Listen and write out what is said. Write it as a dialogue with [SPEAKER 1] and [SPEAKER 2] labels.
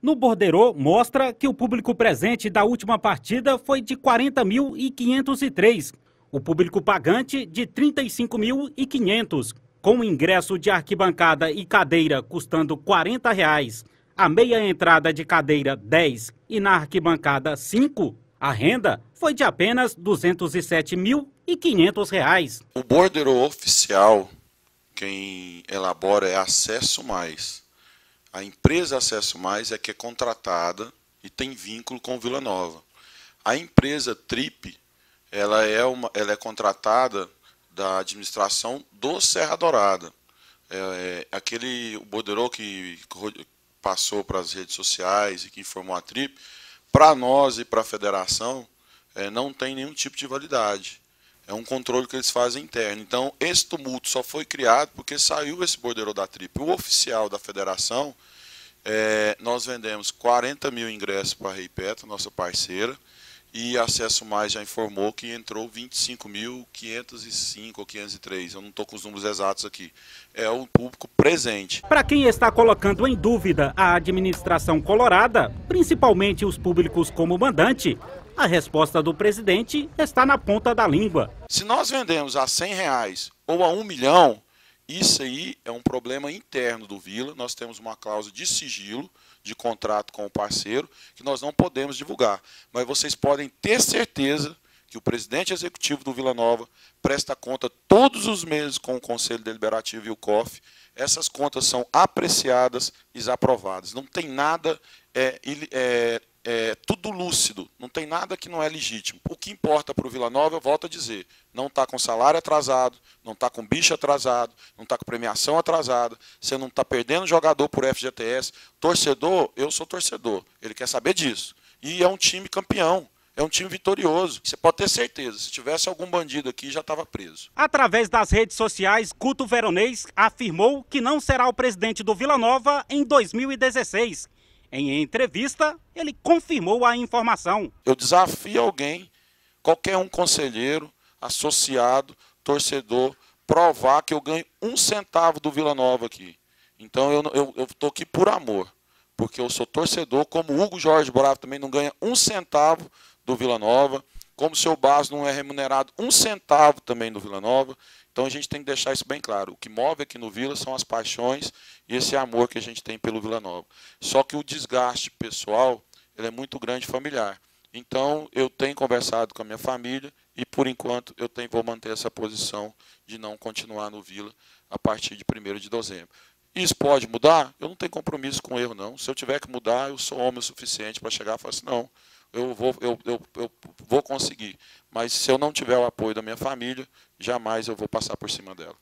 [SPEAKER 1] No borderô, mostra que o público presente da última partida foi de 40.503, o público pagante de 35.500, com ingresso de arquibancada e cadeira custando 40 reais, a meia entrada de cadeira 10 e na arquibancada 5, a renda foi de apenas R$ 207.500.
[SPEAKER 2] O borderô oficial, quem elabora é Acesso Mais. A empresa Acesso Mais é que é contratada e tem vínculo com Vila Nova. A empresa Trip, ela é, uma, ela é contratada da administração do Serra Dourada. É, é aquele borderô que passou para as redes sociais e que informou a Trip, para nós e para a federação, é, não tem nenhum tipo de validade. É um controle que eles fazem interno. Então, esse tumulto só foi criado porque saiu esse borderô da Trip. O oficial da federação, é, nós vendemos 40 mil ingressos para a Rei Petro, nossa parceira, e Acesso Mais já informou que entrou 25.505 ou 503. Eu não estou com os números exatos aqui. É o público presente.
[SPEAKER 1] Para quem está colocando em dúvida a administração colorada, principalmente os públicos como mandante, a resposta do presidente está na ponta da língua.
[SPEAKER 2] Se nós vendemos a 100 reais ou a 1 milhão, isso aí é um problema interno do Vila. Nós temos uma cláusula de sigilo de contrato com o parceiro que nós não podemos divulgar. Mas vocês podem ter certeza que o presidente executivo do Vila Nova presta conta todos os meses com o Conselho Deliberativo e o COF. Essas contas são apreciadas e aprovadas. Não tem nada é, é, é, tudo lúcido, não tem nada que não é legítimo. O que importa para o Vila Nova, eu volto a dizer, não está com salário atrasado, não está com bicho atrasado, não está com premiação atrasada, você não está perdendo jogador por FGTS. Torcedor, eu sou torcedor, ele quer saber disso. E é um time campeão. É um time vitorioso. Você pode ter certeza. Se tivesse algum bandido aqui, já estava preso.
[SPEAKER 1] Através das redes sociais, Culto Veronês afirmou que não será o presidente do Vila Nova em 2016 em entrevista, ele confirmou a informação.
[SPEAKER 2] Eu desafio alguém, qualquer um conselheiro, associado, torcedor, provar que eu ganho um centavo do Vila Nova aqui. Então eu estou aqui por amor, porque eu sou torcedor, como o Hugo Jorge Bravo também não ganha um centavo do Vila Nova, como o seu Basso não é remunerado um centavo também do Vila Nova. Então a gente tem que deixar isso bem claro. O que move aqui no Vila são as paixões e esse amor que a gente tem pelo Vila Nova. Só que o desgaste pessoal ele é muito grande familiar. Então eu tenho conversado com a minha família e por enquanto eu tenho, vou manter essa posição de não continuar no Vila a partir de 1 de dezembro. Isso pode mudar? Eu não tenho compromisso com erro, não. Se eu tiver que mudar, eu sou homem o suficiente para chegar e falar assim, não, eu vou, eu, eu, eu vou conseguir. Mas se eu não tiver o apoio da minha família, jamais eu vou passar por cima dela.